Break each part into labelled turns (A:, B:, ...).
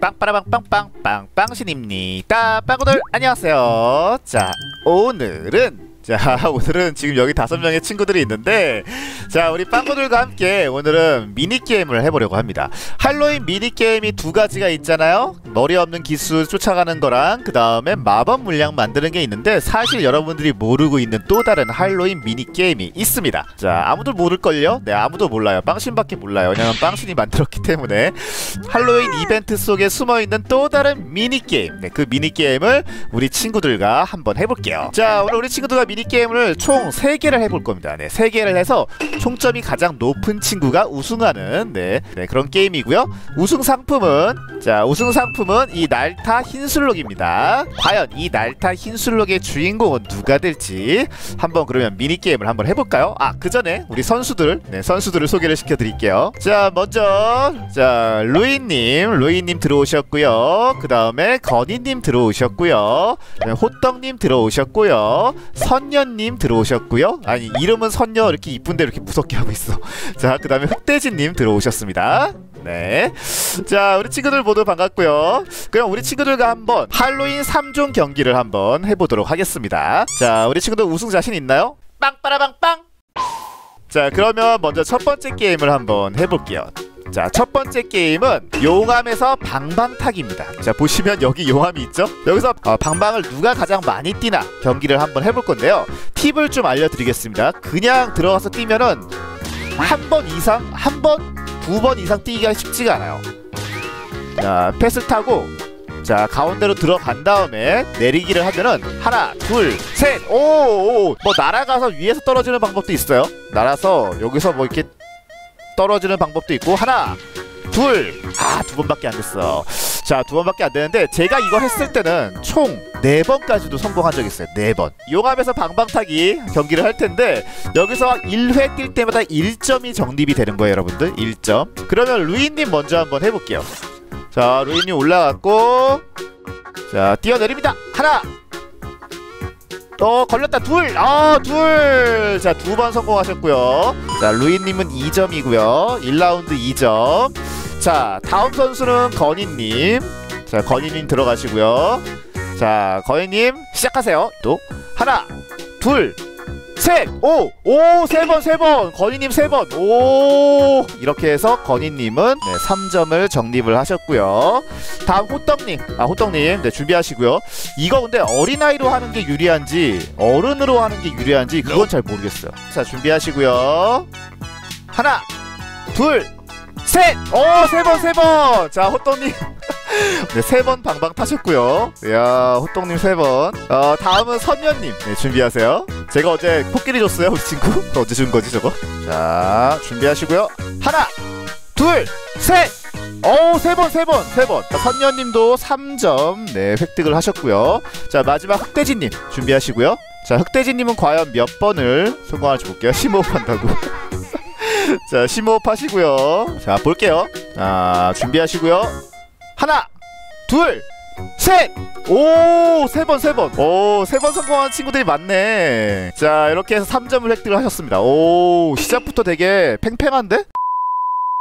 A: 빵빠라빵빵빵 빵빵신입니다. 빵구들 안녕하세요. 자 오늘은 자 오늘은 지금 여기 다섯 명의 친구들이 있는데 자 우리 빵구들과 함께 오늘은 미니게임을 해보려고 합니다. 할로윈 미니게임이 두 가지가 있잖아요. 머리 없는 기수 쫓아가는 거랑 그 다음에 마법 물량 만드는 게 있는데 사실 여러분들이 모르고 있는 또 다른 할로윈 미니게임이 있습니다. 자 아무도 모를걸요? 네 아무도 몰라요. 빵신밖에 몰라요. 왜냐면 빵신이 만들었기 때문에. 할로윈 이벤트 속에 숨어있는 또 다른 미니게임. 네, 그 미니게임을 우리 친구들과 한번 해볼게요. 자 오늘 우리 친구들과 미니 게임을 총 3개를 해볼 겁니다. 네 3개를 해서 총점이 가장 높은 친구가 우승하는 네, 네 그런 게임이고요. 우승 상품은 자 우승 상품은 이 날타 흰술록입니다. 과연 이 날타 흰술록의 주인공은 누가 될지 한번 그러면 미니게임을 한번 해볼까요? 아 그 전에 우리 선수들 네 선수들을 소개를 시켜드릴게요. 자 먼저 자 루이님 루이님 들어오셨고요. 그 다음에 건이님 들어오셨고요. 네, 호떡님 들어오셨고요. 선 녀님 들어오셨고요 아니 이름은 선녀 이렇게 이쁜데 이렇게 무섭게 하고 있어 자 그 다음에 흑돼지님 들어오셨습니다 네. 자, 우리 친구들 모두 반갑고요. 그럼 우리 친구들과 한번 할로윈 3종 경기를 한번 해보도록 하겠습니다. 자, 우리 친구들 우승 자신 있나요? 빵빠라빵빵! 자, 그러면 먼저 첫 번째 게임을 한번 해볼게요. 자, 첫 번째 게임은 용암에서 방방타기입니다. 자, 보시면 여기 용암이 있죠? 여기서 어, 방방을 누가 가장 많이 뛰나 경기를 한번 해볼 건데요. 팁을 좀 알려드리겠습니다. 그냥 들어가서 뛰면은 한 번 이상, 한 번, 두 번 이상 뛰기가 쉽지가 않아요. 자, 패스 타고 자 가운데로 들어간 다음에 내리기를 하면은 하나 둘셋오뭐 날아가서 위에서 떨어지는 방법도 있어요 날아서 여기서 뭐 이렇게 떨어지는 방법도 있고 하나 둘 아 두 번밖에 안 됐어. 자 두 번밖에 안 되는데 제가 이거 했을 때는 총 네 번까지도 성공한 적이 있어요. 네 번. 용암에서 방방타기 경기를 할 텐데 여기서 1회 뛸 때마다 1점이 적립이 되는 거예요 여러분들. 1점. 그러면 루이님 먼저 한번 해볼게요. 자 루이님 올라갔고 자 뛰어내립니다. 하나 어 걸렸다. 둘아둘자 두 번 성공하셨고요. 자 루이님은 2점이고요. 1라운드 2점. 자 다음 선수는 건희님. 자 건희님 들어가시고요. 자 건희님 시작하세요. 또 하나 둘 셋! 오! 오! 세 번, 세 번! 건희님 세 번! 오! 이렇게 해서 건희님은 네, 3점을 정립을 하셨고요. 다음 호떡님. 아, 호떡님. 네, 준비하시고요. 이거 근데 어린아이로 하는 게 유리한지, 어른으로 하는 게 유리한지, 그건 잘 모르겠어요. 자, 준비하시고요. 하나, 둘, 셋! 오! 세 번, 세 번! 자, 호떡님. 네, 세 번 방방 타셨고요. 이야, 호떡님 세 번. 어, 다음은 선녀님. 네, 준비하세요. 제가 어제 코끼리 줬어요, 우리 친구. 어제 준 거지, 저거? 자, 준비하시고요. 하나, 둘, 셋! 오, 세 번, 세 번, 세 번. 자, 선녀님도 3점, 네, 획득을 하셨고요. 자, 마지막 흑돼지님 준비하시고요. 자, 흑돼지님은 과연 몇 번을 성공할지 볼게요. 심호흡 한다고. 자, 심호흡 하시고요. 자, 볼게요. 자, 준비하시고요. 하나, 둘, 셋! 오, 세 번, 세 번. 오, 세 번 성공한 친구들이 많네. 자, 이렇게 해서 3점을 획득을 하셨습니다. 오, 시작부터 되게 팽팽한데?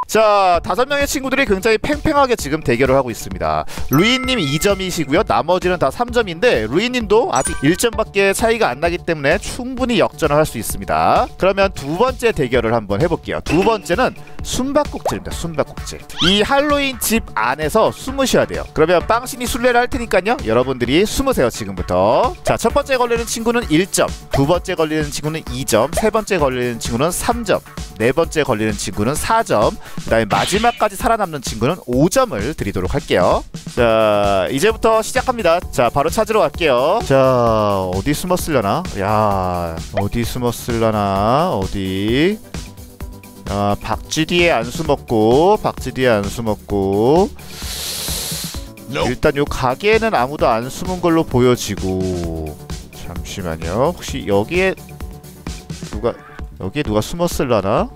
A: 자, 다섯 명의 친구들이 굉장히 팽팽하게 지금 대결을 하고 있습니다. 루이님 2점이시고요. 나머지는 다 3점인데 루이님도 아직 1점밖에 차이가 안 나기 때문에 충분히 역전을 할 수 있습니다. 그러면 두 번째 대결을 한번 해볼게요. 두 번째는 숨바꼭질입니다. 숨바꼭질. 이 할로윈 집 안에서 숨으셔야 돼요. 그러면 빵신이 술래를 할 테니까요. 여러분들이 숨으세요. 지금부터. 자, 첫 번째 걸리는 친구는 1점, 두 번째 걸리는 친구는 2점, 세 번째 걸리는 친구는 3점, 네 번째 걸리는 친구는 4점, 그 다음에 마지막까지 살아남는 친구는 5점을 드리도록 할게요. 자, 이제부터 시작합니다. 자, 바로 찾으러 갈게요. 자, 어디 숨었으려나? 야, 어디 숨었으려나? 어디? 아, 박쥐뒤에 안 숨었고, 박쥐뒤에 안 숨었고. 일단 요 가게에는 아무도 안 숨은 걸로 보여지고. 잠시만요. 혹시 여기에 누가 여기에 누가 숨었을라나?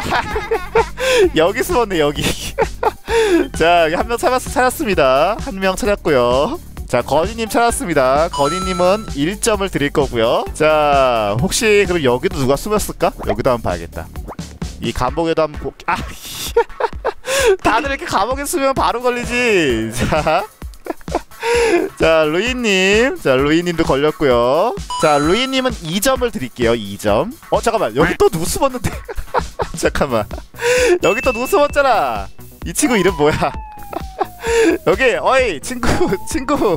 A: 여기 숨었네 여기 자 한 명 찾았, 찾았습니다 한 명 찾았고요 자 건희님 찾았습니다 건희님은 1점을 드릴 거고요 자 혹시 그럼 여기도 누가 숨었을까? 여기도 한번 봐야겠다 이 감옥에도 한번 보... 아 다들 이렇게 감옥에 쓰면 바로 걸리지. 자. 자, 루이님. 자, 루이님도 걸렸고요. 자, 루이님은 2점을 드릴게요. 2점. 어, 잠깐만. 여기 또 누구 숨었는데? 잠깐만. 여기 또 누구 숨었잖아. 이 친구 이름 뭐야? 여기, 어이, 친구, 친구.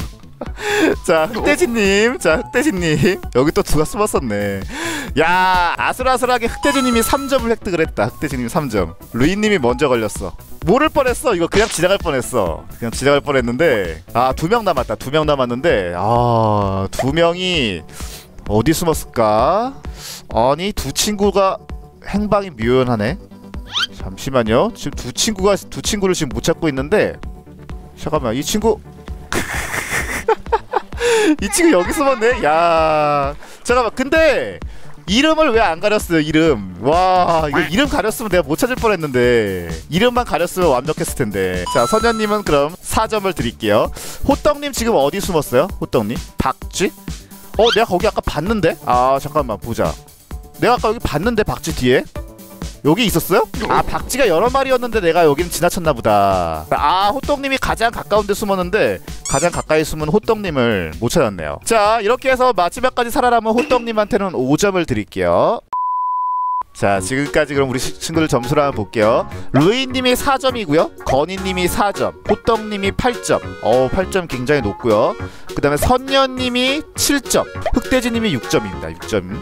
A: 자, 흑돼지님. 자, 흑돼지님. 여기 또 누가 숨었었네. 야, 아슬아슬하게 흑돼지님이 3점을 획득을 했다. 흑돼지님 3점. 루이님이 먼저 걸렸어. 모를 뻔했어. 이거 그냥 지나갈 뻔했어. 그냥 지나갈 뻔했는데 아 두 명 남았다. 두 명 남았는데 아 두 명이 어디 숨었을까? 아니 두 친구가 행방이 묘연하네. 잠시만요. 지금 두 친구가 두 친구를 지금 못 찾고 있는데 잠깐만 이 친구. 이 친구 여기 숨었네. 야. 잠깐만 근데 이름을 왜 안 가렸어요 이름? 와 이거 이름 가렸으면 내가 못 찾을 뻔했는데. 이름만 가렸으면 완벽했을 텐데. 자 선녀님은 그럼 4점을 드릴게요. 호떡님 지금 어디 숨었어요? 호떡님? 박쥐? 어 내가 거기 아까 봤는데? 아 잠깐만 보자 내가 아까 여기 봤는데 박쥐 뒤에? 여기 있었어요? 아 박쥐가 여러 마리였는데 내가 여기는 지나쳤나 보다. 아 호떡님이 가장 가까운 데 숨었는데 가장 가까이 숨은 호떡님을 못 찾았네요. 자 이렇게 해서 마지막까지 살아남은 호떡님한테는 5점을 드릴게요. 자 지금까지 그럼 우리 시- 친구들 점수를 한번 볼게요. 루이님이 4점이고요. 건이님이 4점 호떡님이 8점. 어 8점 굉장히 높고요. 그 다음에 선녀님이 7점 흑돼지님이 6점입니다. 6점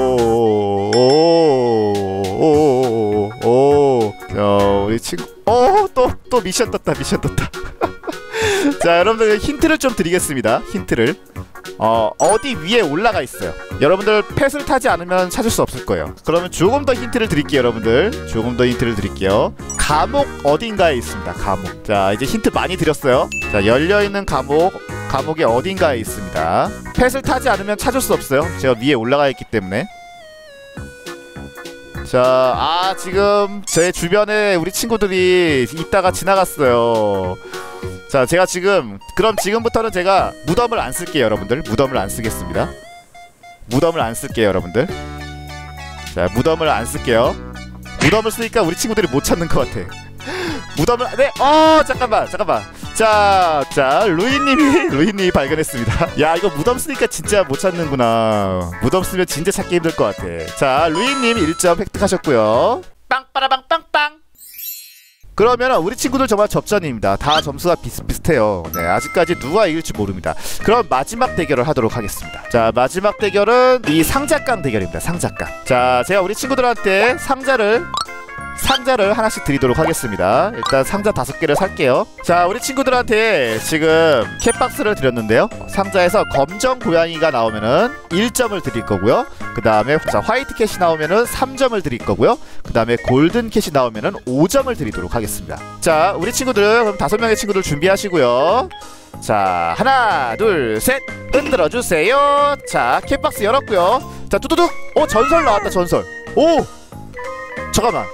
A: 여러분들 힌트를 좀 드리겠습니다. 힌트를. 어 어디 위에 올라가 있어요. 여러분들 펫을 타지 않으면 찾을 수 없을 거예요. 그러면 조금 더 힌트를 드릴게요 여러분들. 조금 더 힌트를 드릴게요. 감옥 어딘가에 있습니다 감옥. 자 이제 힌트 많이 드렸어요. 자 열려있는 감옥 감옥이 어딘가에 있습니다. 펫을 타지 않으면 찾을 수 없어요. 제가 위에 올라가 있기 때문에 자, 아 지금 제 주변에 우리 친구들이 있다가 지나갔어요. 자, 제가 지금 그럼 지금부터는 제가 무덤을 안 쓸게요, 여러분들. 무덤을 안 쓰겠습니다. 무덤을 안 쓸게요, 여러분들. 자, 무덤을 안 쓸게요. 무덤을 쓰니까 우리 친구들이 못 찾는 것 같아. 무덤을 네, 어 잠깐만, 잠깐만. 자, 자, 루이님이 루이님이 발견했습니다. 야, 이거 무덤 쓰니까 진짜 못 찾는구나. 무덤 쓰면 진짜 찾기 힘들 것 같아. 자, 루이님 1점 획득하셨고요. 빵빠라빵 빵빵. 그러면 우리 친구들 정말 접전입니다. 다 점수가 비슷비슷해요. 네, 아직까지 누가 이길지 모릅니다. 그럼 마지막 대결을 하도록 하겠습니다. 자, 마지막 대결은 이 상자깡 대결입니다. 상자깡. 자, 제가 우리 친구들한테 상자를 상자를 하나씩 드리도록 하겠습니다. 일단 상자 다섯 개를 살게요. 자, 우리 친구들한테 지금 캣박스를 드렸는데요. 상자에서 검정 고양이가 나오면은 1점을 드릴 거고요. 그 다음에 자 화이트 캣이 나오면은 3점을 드릴 거고요. 그 다음에 골든 캣이 나오면은 5점을 드리도록 하겠습니다. 자, 우리 친구들 그럼 다섯 명의 친구들 준비하시고요. 자, 하나, 둘, 셋, 흔들어 주세요. 자, 캣박스 열었고요. 자, 뚜두둑. 오, 전설 나왔다, 전설. 오, 잠깐만.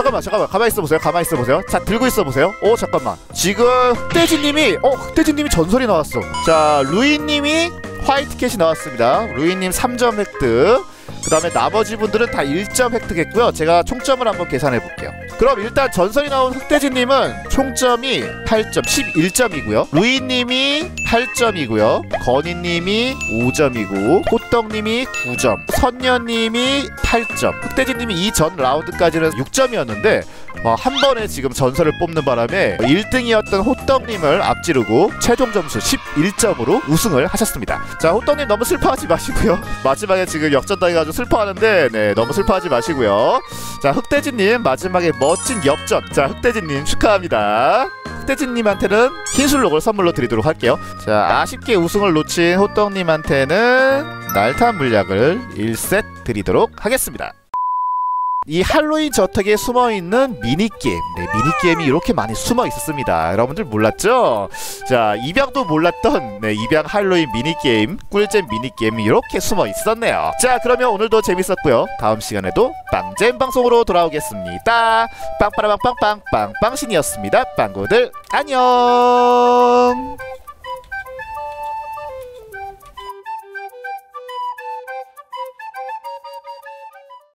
A: 잠깐만 잠깐만. 가만히 있어 보세요. 가만히 있어 보세요. 자 들고 있어 보세요. 오 잠깐만. 지금 흑돼지님이 어 흑돼지님이 전설이 나왔어. 자 루이님이 화이트 캣이 나왔습니다. 루이님 3점 획득 그 다음에 나머지 분들은 다 1점 획득했고요. 제가 총점을 한번 계산해 볼게요. 그럼 일단 전설이 나온 흑돼지님은 총점이 8점 11점이고요. 루이님이 8점이고요. 건이님이 5점이고 호떡님이 9점 선녀님이 8점 흑돼지님이 이 전 라운드까지는 6점이었는데 어, 한 번에 지금 전설을 뽑는 바람에 1등이었던 호떡님을 앞지르고 최종 점수 11점으로 우승을 하셨습니다. 자, 호떡님 너무 슬퍼하지 마시고요. 마지막에 지금 역전당해가지고 슬퍼하는데 네, 너무 슬퍼하지 마시고요. 자, 흑돼지님 마지막에 멋진 역전. 자, 흑돼지님 축하합니다. 흑돼지님한테는 흰술록을 선물로 드리도록 할게요. 자, 아쉽게 우승을 놓친 호떡님한테는 날타 물약을 1셋 드리도록 하겠습니다. 이 할로윈 저택에 숨어 있는 미니 게임, 네, 미니 게임이 이렇게 많이 숨어 있었습니다. 여러분들 몰랐죠? 자, 입양도 몰랐던 네, 입양 할로윈 미니 게임, 꿀잼 미니 게임이 이렇게 숨어 있었네요. 자, 그러면 오늘도 재밌었고요. 다음 시간에도 빵잼 방송으로 돌아오겠습니다. 빵빠라빵빵빵 빵빵신이었습니다. 빵구들 안녕.